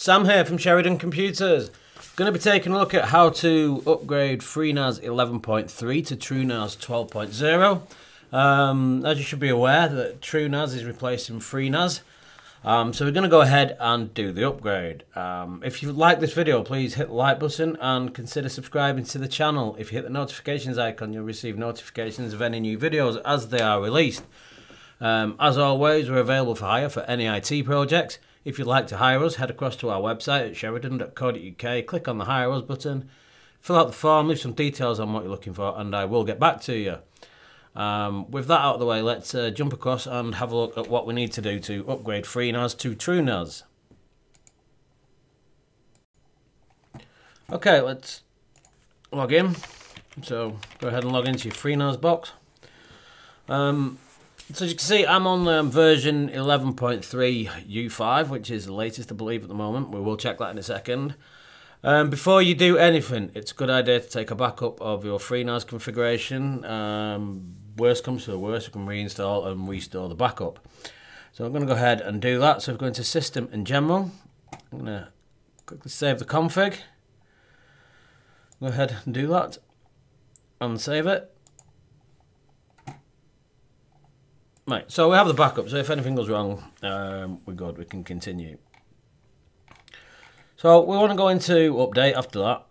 Sam here from Sheridan Computers. Going to be taking a look at how to upgrade FreeNAS 11.3 to TrueNAS 12.0. Um, as you should be aware that TrueNAS is replacing FreeNAS. Um, so we're going to go ahead and do the upgrade. Um, if you like this video, please hit the like button and consider subscribing to the channel. If you hit the notifications icon, you'll receive notifications of any new videos as they are released. Um, as always, we're available for hire for any IT projects. If you'd like to hire us, head across to our website at sheridan.co.uk, click on the Hire Us button, fill out the form, leave some details on what you're looking for, and I will get back to you. Um, with that out of the way, let's uh, jump across and have a look at what we need to do to upgrade FreeNAS to TrueNAS. Okay, let's log in. So go ahead and log into your FreeNAS box. Um, so as you can see, I'm on um, version 11.3 U5, which is the latest, I believe, at the moment. We will check that in a second. Um, before you do anything, it's a good idea to take a backup of your FreeNAS configuration. Um, worst comes to the worst, you can reinstall and restore the backup. So I'm going to go ahead and do that. So we're going to System and General. I'm going to quickly save the config. Go ahead and do that and save it. Right, so we have the backup, so if anything goes wrong, um, we're good, we can continue. So we want to go into update after that.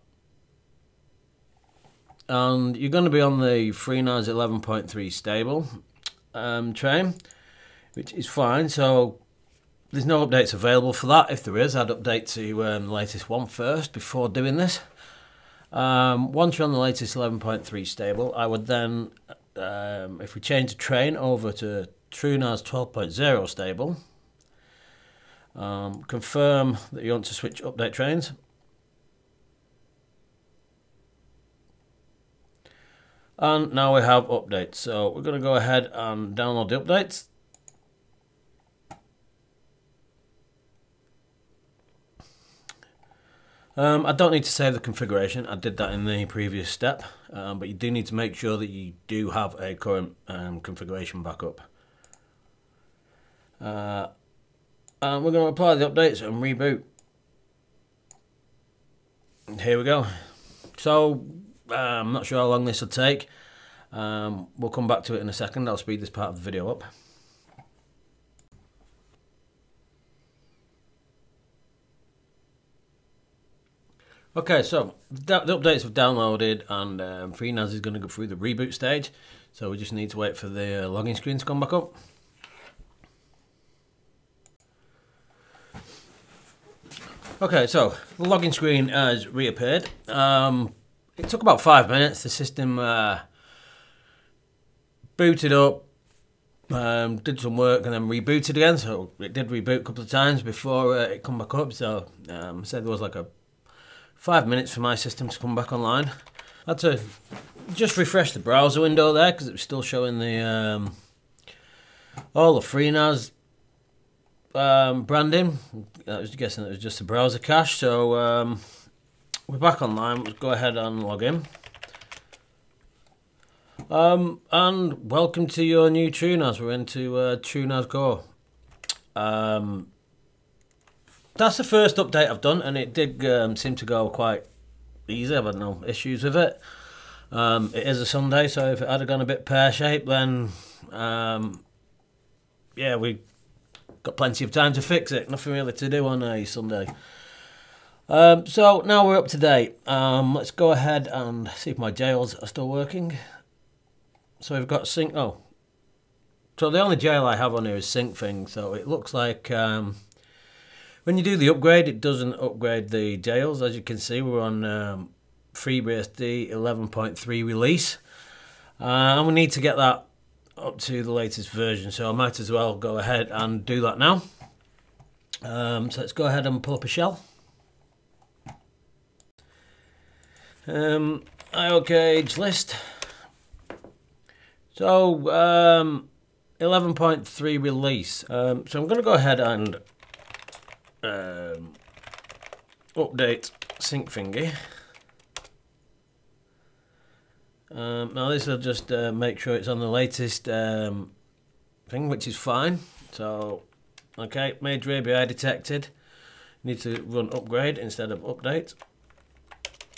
And you're going to be on the FreeNAS 11.3 stable um, train, which is fine. So there's no updates available for that. If there is, I'd update to um, the latest one first before doing this. Um, once you're on the latest 11.3 stable, I would then um, if we change the train over to TrueNAS 12.0 stable, um, confirm that you want to switch update trains. And now we have updates. So we're going to go ahead and download the updates. Um, I don't need to save the configuration, I did that in the previous step, um, but you do need to make sure that you do have a current um, configuration backup. Uh, and we're going to apply the updates and reboot. Here we go. So, uh, I'm not sure how long this will take. Um, we'll come back to it in a second, I'll speed this part of the video up. Okay, so the updates have downloaded and um, FreeNAS is going to go through the reboot stage. So we just need to wait for the uh, login screen to come back up. Okay, so the login screen has reappeared. Um, it took about five minutes. The system uh, booted up, um, did some work, and then rebooted again. So it did reboot a couple of times before uh, it come back up. So um, said there was like a five minutes for my system to come back online. I had to just refresh the browser window there because it was still showing the um, all the FreeNAS um, branding. I was guessing it was just a browser cache. So um, we're back online. Let's go ahead and log in. Um, and welcome to your new TrueNAS. We're into uh, TrueNAS CORE. Um, that's the first update I've done, and it did um, seem to go quite easy. I've had no issues with it. Um, it is a Sunday, so if it had gone a bit pear shaped, then um, yeah, we got plenty of time to fix it. Nothing really to do on a Sunday. Um, so now we're up to date. Um, let's go ahead and see if my jails are still working. So we've got sync. Oh, so the only jail I have on here is Syncthing. So it looks like um, when you do the upgrade, it doesn't upgrade the jails. As you can see, we're on um, FreeBSD 11.3 release. Uh, and we need to get that up to the latest version. So I might as well go ahead and do that now. Um, so let's go ahead and pull up a shell. Um, iocage list. So, um, 11.3 release. Um, so I'm going to go ahead and um, update Syncthing. Um, now this will just uh, make sure it's on the latest um, thing, which is fine. So, okay, major ABI detected. need to run upgrade instead of update.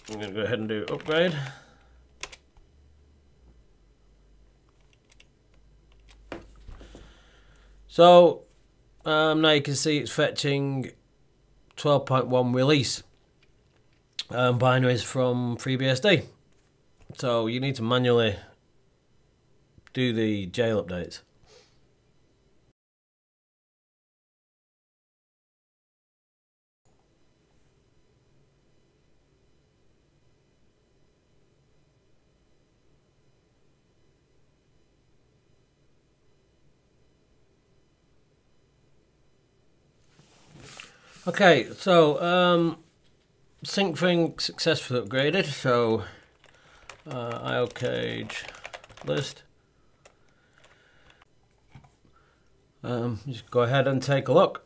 I'm going to go ahead and do upgrade. So um, now you can see it's fetching 12.1 release um, binaries from FreeBSD. So you need to manually do the jail updates. Okay, so um, SyncThing successfully upgraded. So uh, iocage list. Um, just go ahead and take a look.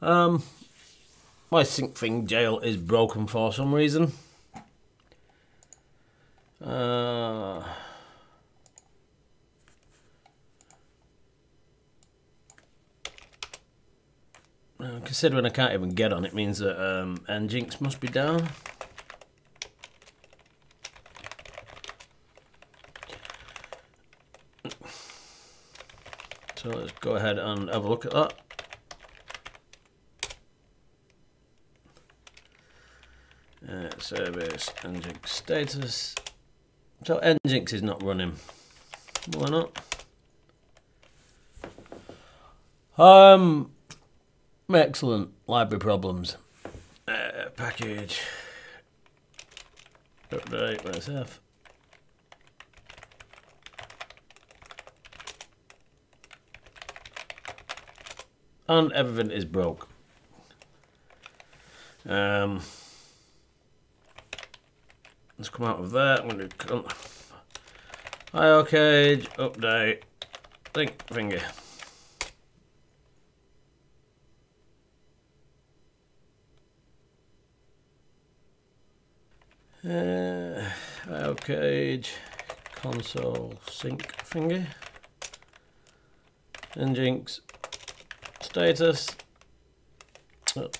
Um, my Syncthing jail is broken for some reason. Uh, Uh, considering I can't even get on, it means that um, Nginx must be down. So let's go ahead and have a look at that. Uh, service Nginx status. So Nginx is not running. Why not? Um, Excellent. Library problems. Uh, package. Update. Where's F? And everything is broke. Um, let's come out of there. I'm going to come. iocage, update, link finger. Uh, cage, console, sync finger, Nginx, status, oh.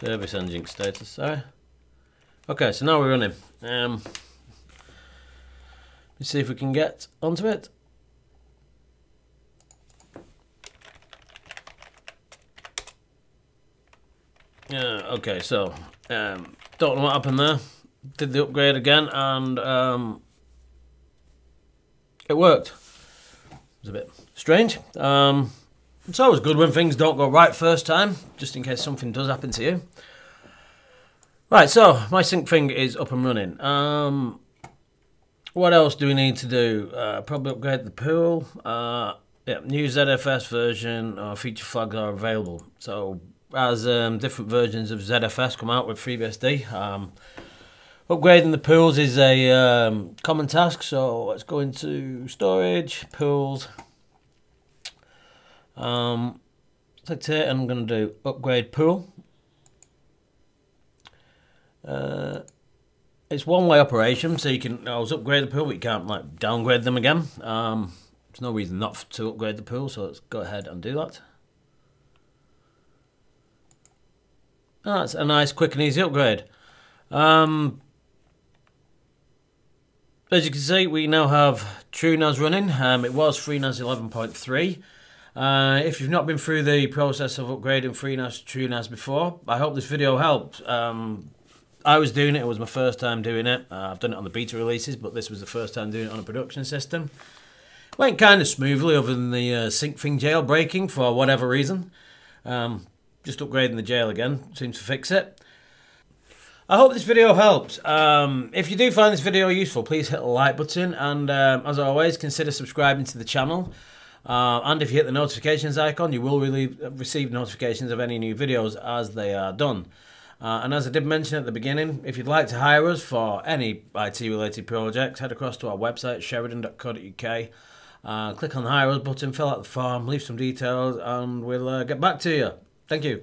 service Nginx status, sorry. Okay, so now we're running. Um, let's see if we can get onto it. Yeah, okay, so um, don't know what happened there. Did the upgrade again and um, it worked. It was a bit strange. Um, it's always good when things don't go right first time, just in case something does happen to you. Right, so my Syncthing is up and running. Um, what else do we need to do? Uh, probably upgrade the pool. Uh, yeah, new ZFS version or feature flags are available. So as um, different versions of ZFS come out with FreeBSD. Um, upgrading the pools is a um, common task, so let's go into storage, pools. Um, it, and I'm going to do upgrade pool. Uh, it's one-way operation, so you can always upgrade the pool, but you can't like downgrade them again. Um, there's no reason not to upgrade the pool, so let's go ahead and do that. That's a nice, quick and easy upgrade. Um, as you can see, we now have TrueNAS running. Um, it was FreeNAS 11.3. Uh, if you've not been through the process of upgrading FreeNAS to TrueNAS before, I hope this video helped. Um, I was doing it, it was my first time doing it. Uh, I've done it on the beta releases, but this was the first time doing it on a production system. Went kind of smoothly other than the uh, SyncThing jailbreaking for whatever reason. Um, just upgrading the jail again seems to fix it. I hope this video helped. Um, if you do find this video useful, please hit the like button. And um, as always, consider subscribing to the channel. Uh, and if you hit the notifications icon, you will really receive notifications of any new videos as they are done. Uh, and as I did mention at the beginning, if you'd like to hire us for any IT-related projects, head across to our website, sheridan.co.uk. Uh, click on the Hire Us button, fill out the form, leave some details, and we'll uh, get back to you. Thank you.